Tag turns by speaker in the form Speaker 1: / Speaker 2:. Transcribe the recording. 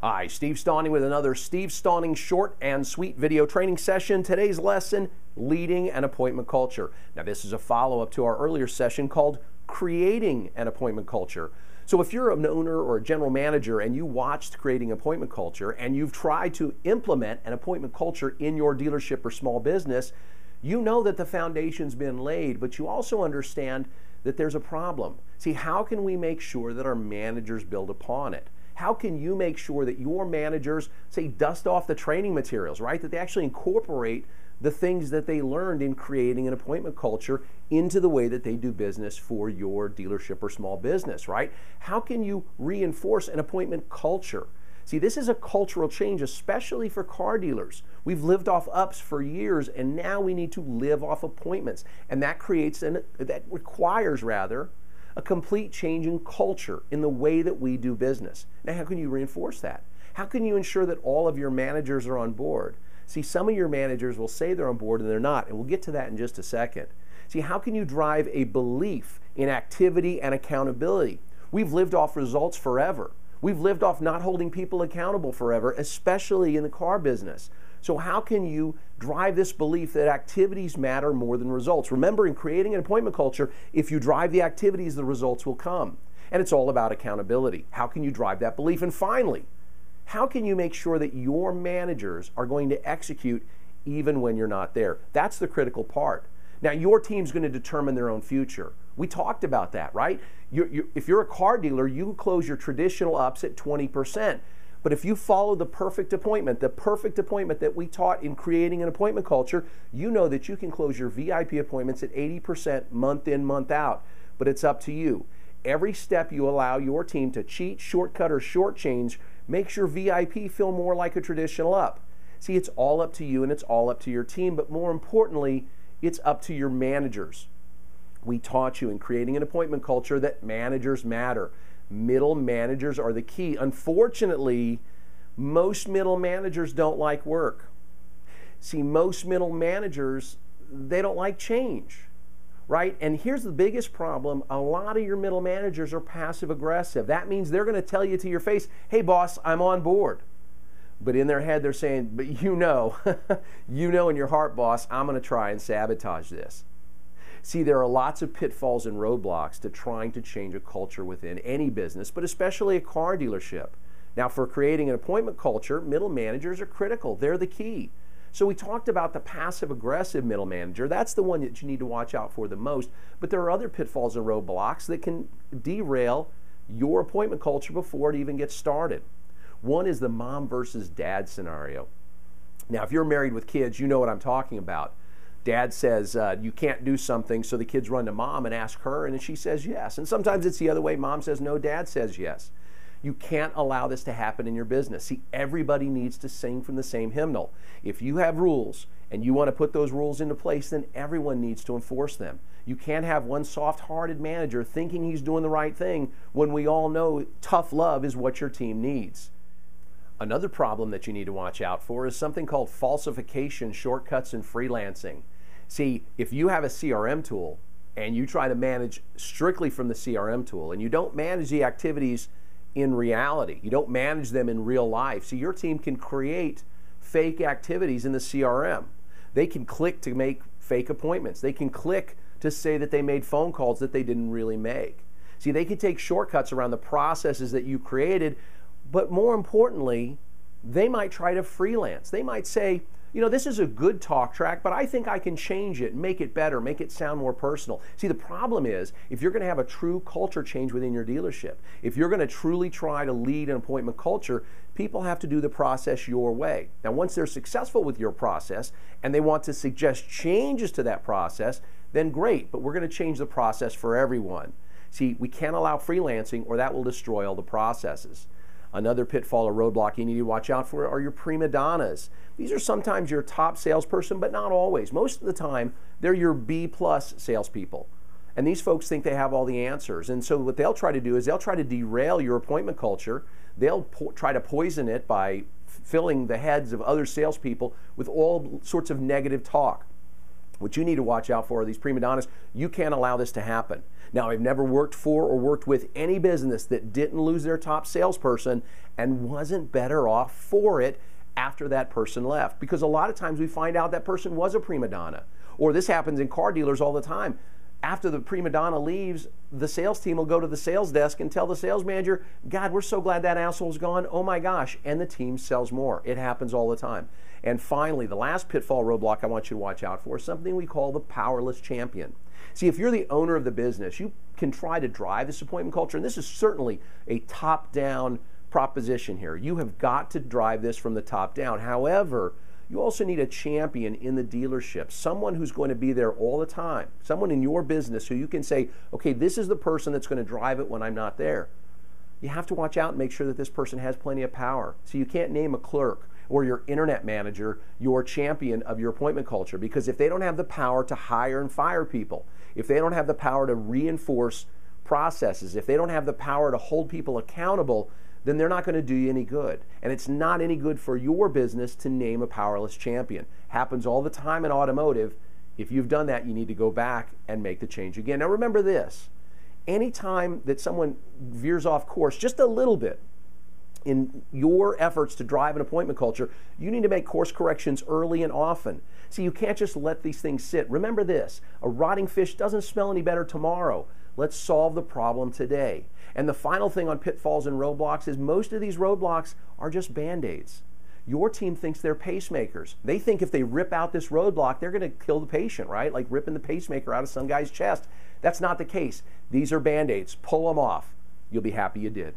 Speaker 1: Hi, Steve Stauning with another Steve Stauning short and sweet video training session. Today's lesson, leading an appointment culture. Now, this is a follow up to our earlier session called creating an appointment culture. So, if you're an owner or a general manager and you watched creating appointment culture and you've tried to implement an appointment culture in your dealership or small business, you know that the foundation's been laid, but you also understand that there's a problem. See, how can we make sure that our managers build upon it? How can you make sure that your managers, say, dust off the training materials, right? That they actually incorporate the things that they learned in creating an appointment culture into the way that they do business for your dealership or small business, right? How can you reinforce an appointment culture? See, this is a cultural change, especially for car dealers. We've lived off ups for years, and now we need to live off appointments. And that creates, an, that requires rather, a complete change in culture in the way that we do business. Now, how can you reinforce that? How can you ensure that all of your managers are on board? See, some of your managers will say they're on board and they're not, and we'll get to that in just a second. See, how can you drive a belief in activity and accountability? We've lived off results forever. We've lived off not holding people accountable forever, especially in the car business. So, how can you drive this belief that activities matter more than results? Remember, in creating an appointment culture, if you drive the activities, the results will come. And it's all about accountability. How can you drive that belief? And finally, how can you make sure that your managers are going to execute even when you're not there? That's the critical part. Now, your team's going to determine their own future. We talked about that, right? You're, you're, if you're a car dealer, you close your traditional ups at 20%. But if you follow the perfect appointment, the perfect appointment that we taught in creating an appointment culture, you know that you can close your VIP appointments at 80% month in, month out. But it's up to you. Every step you allow your team to cheat, shortcut, or shortchange makes your VIP feel more like a traditional up. See, it's all up to you and it's all up to your team, but more importantly, it's up to your managers. We taught you in creating an appointment culture that managers matter. Middle managers are the key. Unfortunately, most middle managers don't like work. See, most middle managers, they don't like change, right? And here's the biggest problem a lot of your middle managers are passive aggressive. That means they're going to tell you to your face, hey, boss, I'm on board. But in their head, they're saying, but you know, you know in your heart, boss, I'm going to try and sabotage this. See, there are lots of pitfalls and roadblocks to trying to change a culture within any business, but especially a car dealership. Now, for creating an appointment culture, middle managers are critical. They're the key. So, we talked about the passive aggressive middle manager. That's the one that you need to watch out for the most. But there are other pitfalls and roadblocks that can derail your appointment culture before it even gets started. One is the mom versus dad scenario. Now, if you're married with kids, you know what I'm talking about. Dad says, uh, You can't do something, so the kids run to mom and ask her, and she says yes. And sometimes it's the other way mom says no, dad says yes. You can't allow this to happen in your business. See, everybody needs to sing from the same hymnal. If you have rules and you want to put those rules into place, then everyone needs to enforce them. You can't have one soft hearted manager thinking he's doing the right thing when we all know tough love is what your team needs. Another problem that you need to watch out for is something called falsification, shortcuts, and freelancing. See, if you have a CRM tool and you try to manage strictly from the CRM tool and you don't manage the activities in reality, you don't manage them in real life, see, your team can create fake activities in the CRM. They can click to make fake appointments, they can click to say that they made phone calls that they didn't really make. See, they can take shortcuts around the processes that you created but more importantly, they might try to freelance. They might say, you know, this is a good talk track, but I think I can change it, make it better, make it sound more personal. See, the problem is if you're going to have a true culture change within your dealership, if you're going to truly try to lead an appointment culture, people have to do the process your way. Now, once they're successful with your process and they want to suggest changes to that process, then great, but we're going to change the process for everyone. See, we can't allow freelancing or that will destroy all the processes. Another pitfall or roadblock you need to watch out for are your prima donnas. These are sometimes your top salesperson, but not always. Most of the time, they're your B plus salespeople. And these folks think they have all the answers. And so what they'll try to do is they'll try to derail your appointment culture. They'll po- try to poison it by filling the heads of other salespeople with all sorts of negative talk. What you need to watch out for are these prima donnas. You can't allow this to happen. Now, I've never worked for or worked with any business that didn't lose their top salesperson and wasn't better off for it after that person left. Because a lot of times we find out that person was a prima donna. Or this happens in car dealers all the time after the prima donna leaves, the sales team will go to the sales desk and tell the sales manager, God, we're so glad that asshole's gone. Oh my gosh. And the team sells more. It happens all the time. And finally, the last pitfall roadblock I want you to watch out for is something we call the powerless champion. See, if you're the owner of the business, you can try to drive this appointment culture, and this is certainly a top down proposition here. You have got to drive this from the top down. However, you also need a champion in the dealership, someone who's going to be there all the time, someone in your business who you can say, okay, this is the person that's going to drive it when I'm not there. You have to watch out and make sure that this person has plenty of power. So you can't name a clerk or your internet manager your champion of your appointment culture because if they don't have the power to hire and fire people, if they don't have the power to reinforce processes, if they don't have the power to hold people accountable, then they're not going to do you any good. And it's not any good for your business to name a powerless champion. Happens all the time in automotive. If you've done that, you need to go back and make the change again. Now remember this. Anytime that someone veers off course just a little bit in your efforts to drive an appointment culture, you need to make course corrections early and often. See, you can't just let these things sit. Remember this a rotting fish doesn't smell any better tomorrow. Let's solve the problem today. And the final thing on pitfalls and roadblocks is most of these roadblocks are just band aids. Your team thinks they're pacemakers. They think if they rip out this roadblock, they're going to kill the patient, right? Like ripping the pacemaker out of some guy's chest. That's not the case. These are band aids. Pull them off. You'll be happy you did.